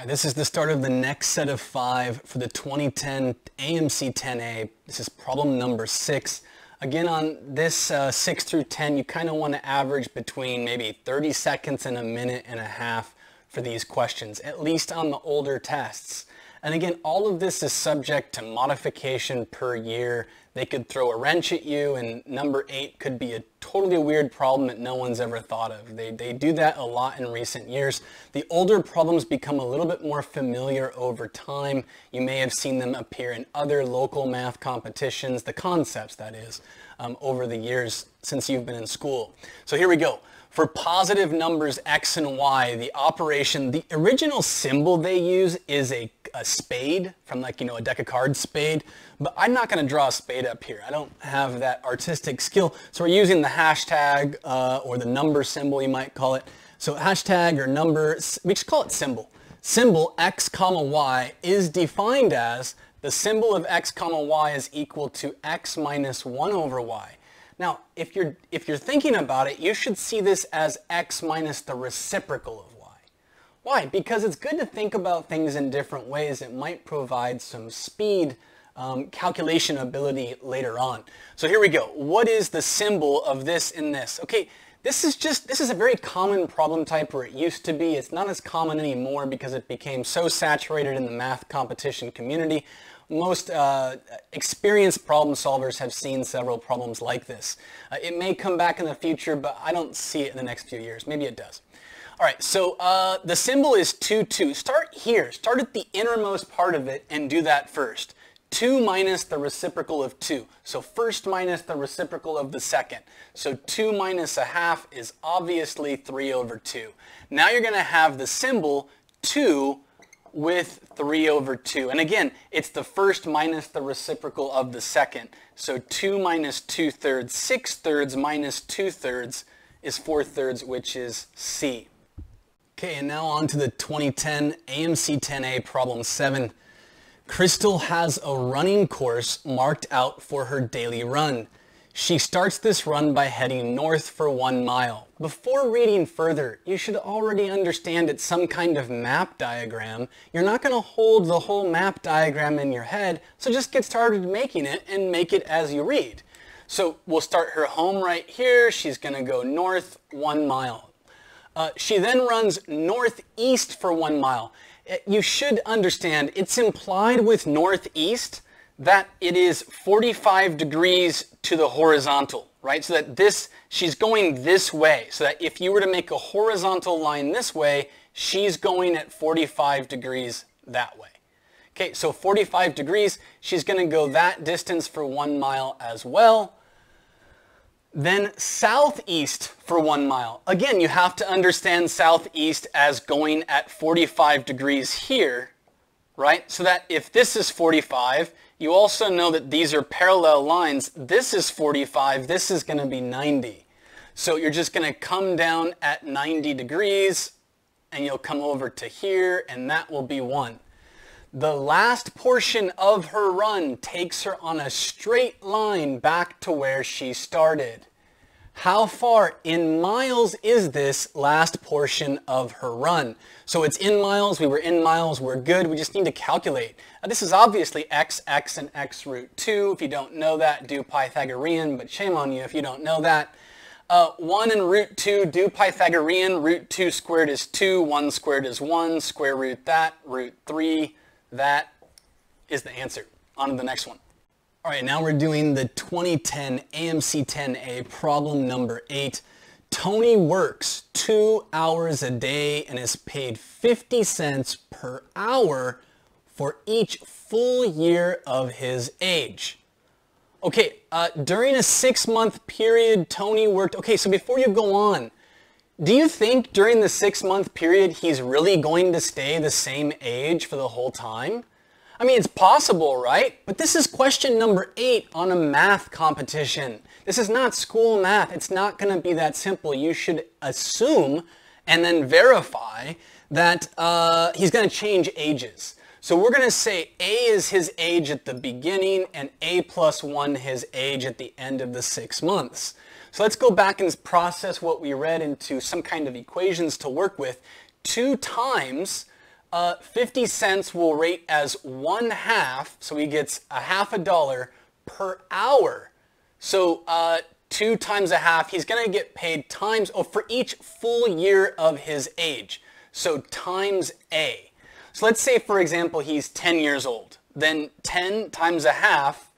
Right, this is the start of the next set of five for the 2010 AMC 10A. This is problem number six. Again, on this uh, 6 through 10, you kind of want to average between maybe 30 seconds and a minute and a half for these questions, at least on the older tests. And again, all of this is subject to modification per year. They could throw a wrench at you, and number eight could be a totally weird problem that no one's ever thought of. They, they do that a lot in recent years. The older problems become a little bit more familiar over time. You may have seen them appear in other local math competitions, the concepts that is, um, over the years since you've been in school. So here we go. For positive numbers x and y, the operation, the original symbol they use is a, a spade from like, you know, a deck of cards spade, but I'm not going to draw a spade up here. I don't have that artistic skill. So we're using the hashtag uh, or the number symbol, you might call it. So hashtag or number, we just call it symbol. Symbol x comma y is defined as the symbol of x comma y is equal to x minus 1 over y. Now, if you're, if you're thinking about it, you should see this as x minus the reciprocal of y. Why? Because it's good to think about things in different ways. It might provide some speed um, calculation ability later on. So here we go. What is the symbol of this in this? Okay, this is just, this is a very common problem type where it used to be. It's not as common anymore because it became so saturated in the math competition community most uh, experienced problem solvers have seen several problems like this. Uh, it may come back in the future, but I don't see it in the next few years. Maybe it does. All right, so uh, the symbol is 2, 2. Start here. Start at the innermost part of it and do that first. 2 minus the reciprocal of 2. So first minus the reciprocal of the second. So 2 minus a half is obviously 3 over 2. Now you're going to have the symbol 2 with 3 over 2. And again, it's the first minus the reciprocal of the second. So 2 minus 2 thirds, 6 thirds minus 2 thirds is 4 thirds, which is C. Okay, and now on to the 2010 AMC 10A problem 7. Crystal has a running course marked out for her daily run. She starts this run by heading north for one mile. Before reading further, you should already understand it's some kind of map diagram. You're not going to hold the whole map diagram in your head, so just get started making it and make it as you read. So we'll start her home right here. She's going to go north one mile. Uh, she then runs northeast for one mile. Uh, you should understand it's implied with northeast that it is 45 degrees to the horizontal, right? So that this, she's going this way. So that if you were to make a horizontal line this way, she's going at 45 degrees that way. Okay, so 45 degrees, she's going to go that distance for one mile as well. Then southeast for one mile. Again, you have to understand southeast as going at 45 degrees here, right? So that if this is 45, you also know that these are parallel lines. This is 45, this is going to be 90. So you're just going to come down at 90 degrees and you'll come over to here and that will be 1. The last portion of her run takes her on a straight line back to where she started. How far in miles is this last portion of her run? So it's in miles, we were in miles, we're good, we just need to calculate. Now this is obviously x, x, and x root 2. If you don't know that, do Pythagorean, but shame on you if you don't know that. Uh, 1 and root 2, do Pythagorean. Root 2 squared is 2, 1 squared is 1, square root that, root 3, that is the answer. On to the next one. All right, now we're doing the 2010 AMC 10A problem number eight. Tony works two hours a day and is paid 50 cents per hour for each full year of his age. Okay, uh, during a six month period, Tony worked. Okay, so before you go on, do you think during the six month period he's really going to stay the same age for the whole time? I mean, it's possible, right? But this is question number eight on a math competition. This is not school math. It's not going to be that simple. You should assume and then verify that uh, he's going to change ages. So we're going to say A is his age at the beginning and A plus 1 his age at the end of the six months. So let's go back and process what we read into some kind of equations to work with. 2 times uh, 50 cents will rate as one half, so he gets a half a dollar per hour. So uh, two times a half, he's to get paid times, oh, for each full year of his age. So times A. So let's say, for example, he's 10 years old. Then 10 times a half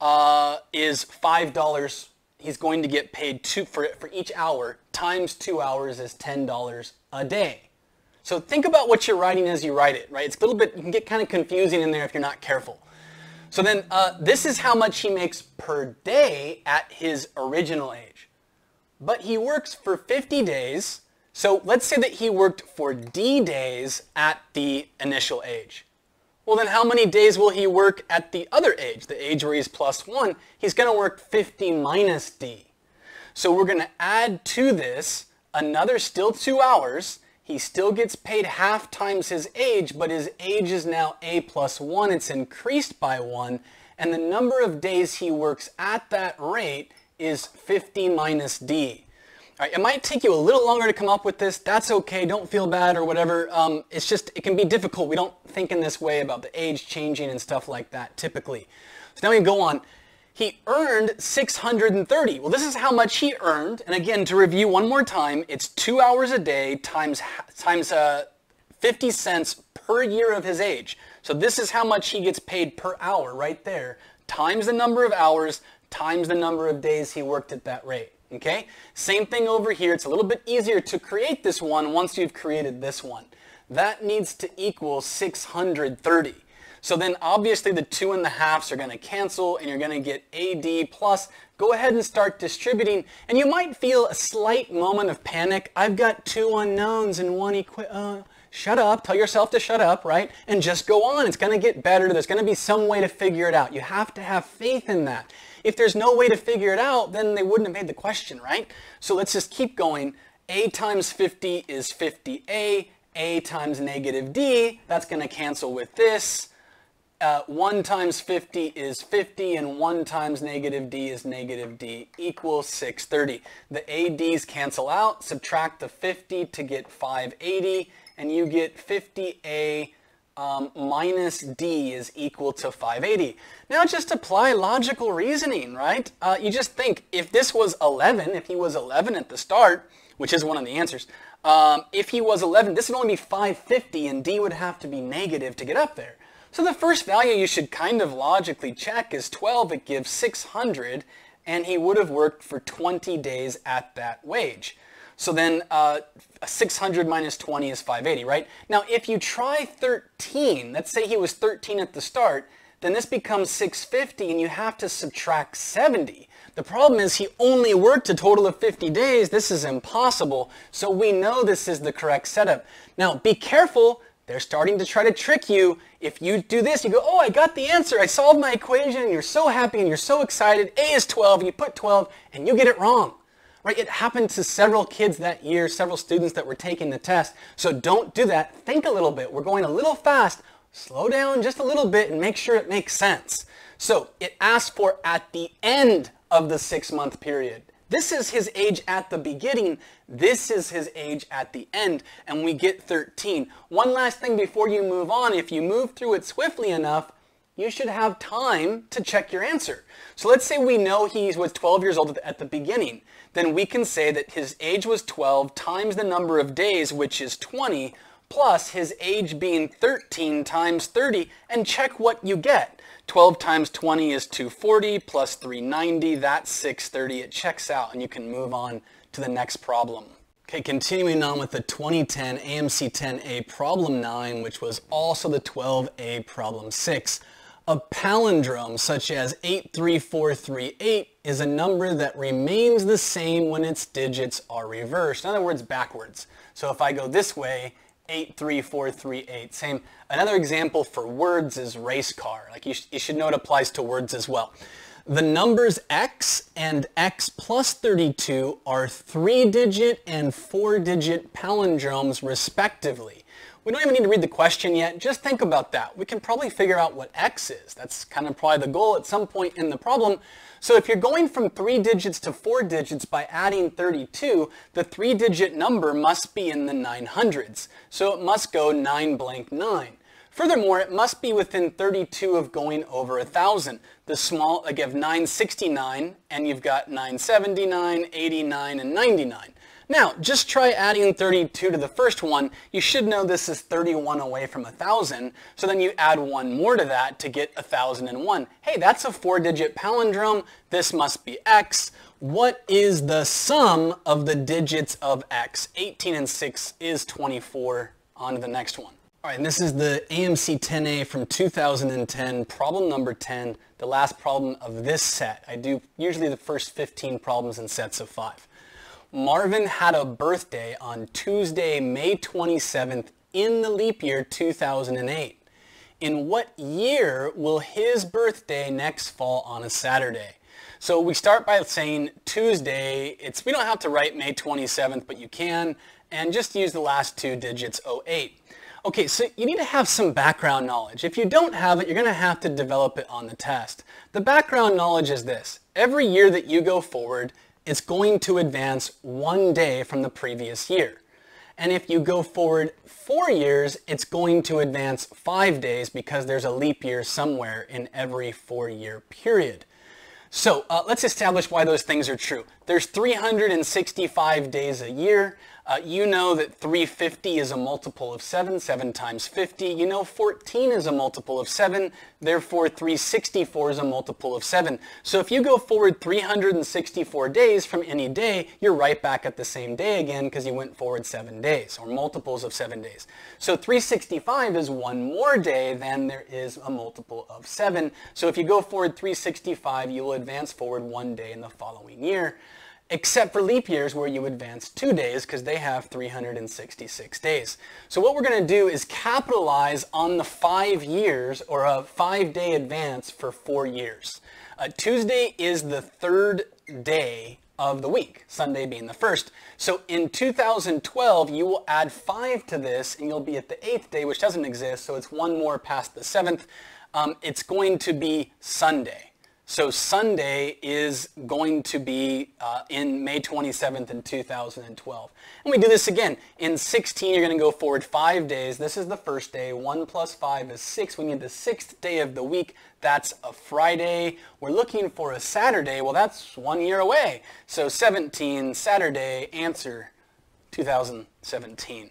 uh, is $5. He's going to get paid two, for, for each hour times two hours is $10 a day. So think about what you're writing as you write it, right? It's a little bit, you can get kind of confusing in there if you're not careful. So then uh, this is how much he makes per day at his original age. But he works for 50 days. So let's say that he worked for D days at the initial age. Well, then how many days will he work at the other age, the age where he's plus one? He's going to work 50 minus D. So we're going to add to this another still two hours, he still gets paid half times his age, but his age is now A plus 1. It's increased by 1. And the number of days he works at that rate is 50 minus D. All right, it might take you a little longer to come up with this. That's okay. Don't feel bad or whatever. Um, it's just, it can be difficult. We don't think in this way about the age changing and stuff like that typically. So now we go on he earned 630. Well, this is how much he earned. And again, to review one more time, it's two hours a day times, times uh, 50 cents per year of his age. So this is how much he gets paid per hour right there, times the number of hours, times the number of days he worked at that rate. Okay? Same thing over here. It's a little bit easier to create this one once you've created this one. That needs to equal 630. So then obviously the two and the halves are going to cancel and you're going to get AD plus. Go ahead and start distributing and you might feel a slight moment of panic. I've got two unknowns and one equi- uh, shut up, tell yourself to shut up, right? And just go on. It's going to get better. There's going to be some way to figure it out. You have to have faith in that. If there's no way to figure it out, then they wouldn't have made the question, right? So let's just keep going. A times 50 is 50A. A times negative D, that's going to cancel with this uh, 1 times 50 is 50 and 1 times negative d is negative d equals 630. The ADs cancel out, subtract the 50 to get 580, and you get 50A um, minus d is equal to 580. Now just apply logical reasoning, right? Uh, you just think if this was 11, if he was 11 at the start, which is one of the answers, um, if he was 11, this would only be 550 and d would have to be negative to get up there. So the first value you should kind of logically check is 12. It gives 600, and he would have worked for 20 days at that wage. So then uh, 600 minus 20 is 580, right? Now if you try 13, let's say he was 13 at the start, then this becomes 650 and you have to subtract 70. The problem is he only worked a total of 50 days. This is impossible. So we know this is the correct setup. Now be careful they're starting to try to trick you. If you do this, you go, oh, I got the answer. I solved my equation. And you're so happy and you're so excited. A is 12 and you put 12 and you get it wrong. Right? It happened to several kids that year, several students that were taking the test. So don't do that. Think a little bit. We're going a little fast. Slow down just a little bit and make sure it makes sense. So it asks for at the end of the six month period. This is his age at the beginning. This is his age at the end. And we get 13. One last thing before you move on. If you move through it swiftly enough, you should have time to check your answer. So let's say we know he was 12 years old at the beginning. Then we can say that his age was 12 times the number of days, which is 20, plus his age being 13 times 30, and check what you get. 12 times 20 is 240 plus 390, that's 630. It checks out and you can move on to the next problem. Okay, continuing on with the 2010 AMC 10A problem 9, which was also the 12A problem 6. A palindrome such as 83438 is a number that remains the same when its digits are reversed. In other words, backwards. So if I go this way, 83438. Same. Another example for words is race car. Like you, sh you should know it applies to words as well. The numbers x and x plus 32 are three-digit and four-digit palindromes respectively. We don't even need to read the question yet. Just think about that. We can probably figure out what x is. That's kind of probably the goal at some point in the problem. So if you're going from three digits to four digits by adding 32, the three digit number must be in the 900s. So it must go 9 blank 9. Furthermore, it must be within 32 of going over 1,000. The small, like you have 969, and you've got 979, 89, and 99. Now, just try adding 32 to the first one. You should know this is 31 away from 1,000, so then you add one more to that to get 1,001. Hey, that's a four-digit palindrome. This must be x. What is the sum of the digits of x? 18 and 6 is 24. On to the next one. All right, and this is the AMC 10A from 2010, problem number 10, the last problem of this set. I do usually the first 15 problems in sets of five. Marvin had a birthday on Tuesday, May 27th in the leap year 2008. In what year will his birthday next fall on a Saturday? So we start by saying Tuesday, it's, we don't have to write May 27th, but you can, and just use the last two digits 08. Okay, so you need to have some background knowledge. If you don't have it, you're going to have to develop it on the test. The background knowledge is this. Every year that you go forward, it's going to advance one day from the previous year. And if you go forward four years, it's going to advance five days because there's a leap year somewhere in every four-year period. So uh, let's establish why those things are true. There's 365 days a year. Uh, you know that 350 is a multiple of 7, 7 times 50. You know 14 is a multiple of 7, therefore 364 is a multiple of 7. So if you go forward 364 days from any day, you're right back at the same day again because you went forward 7 days, or multiples of 7 days. So 365 is one more day than there is a multiple of 7. So if you go forward 365, you will advance forward one day in the following year except for leap years where you advance two days because they have 366 days. So what we're going to do is capitalize on the five years or a five day advance for four years. Uh, Tuesday is the third day of the week, Sunday being the first. So in 2012, you will add five to this and you'll be at the eighth day, which doesn't exist, so it's one more past the seventh. Um, it's going to be Sunday. So Sunday is going to be uh, in May 27th in 2012. And we do this again. In 16, you're going to go forward five days. This is the first day. One plus five is six. We need the sixth day of the week. That's a Friday. We're looking for a Saturday. Well, that's one year away. So 17, Saturday, answer 2017.